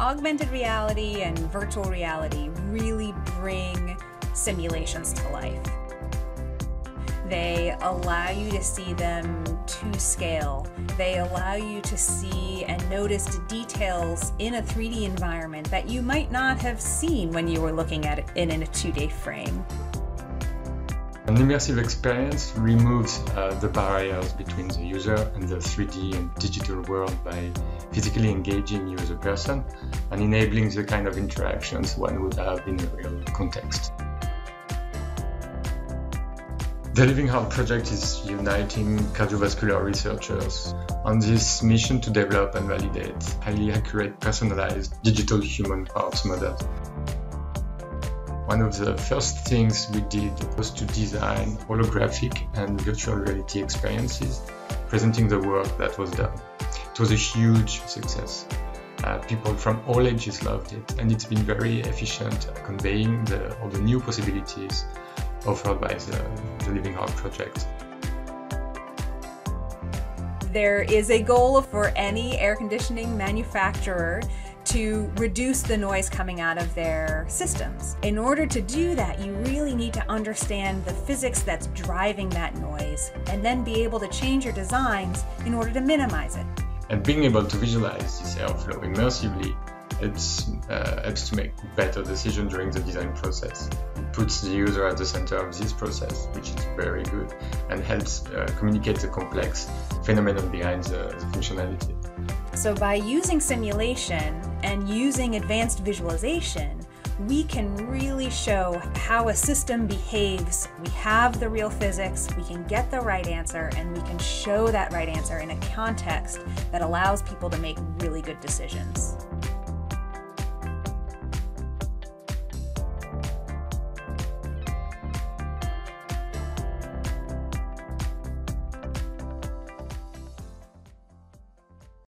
augmented reality and virtual reality really bring simulations to life. They allow you to see them to scale. They allow you to see and notice details in a 3D environment that you might not have seen when you were looking at it in a 2D frame. An immersive experience removes uh, the barriers between the user and the 3D and digital world by physically engaging you as a person and enabling the kind of interactions one would have in a real context. The Living Heart Project is uniting cardiovascular researchers on this mission to develop and validate highly accurate personalized digital human heart models. One of the first things we did was to design holographic and virtual reality experiences presenting the work that was done. It was a huge success. Uh, people from all ages loved it, and it's been very efficient at conveying the, all the new possibilities offered by the, the Living Heart project. There is a goal for any air conditioning manufacturer to reduce the noise coming out of their systems. In order to do that, you really need to understand the physics that's driving that noise and then be able to change your designs in order to minimize it. And being able to visualize this airflow immersively helps, uh, helps to make better decisions during the design process. It puts the user at the center of this process, which is very good, and helps uh, communicate the complex phenomenon behind the, the functionality. So by using simulation and using advanced visualization, we can really show how a system behaves. We have the real physics, we can get the right answer, and we can show that right answer in a context that allows people to make really good decisions.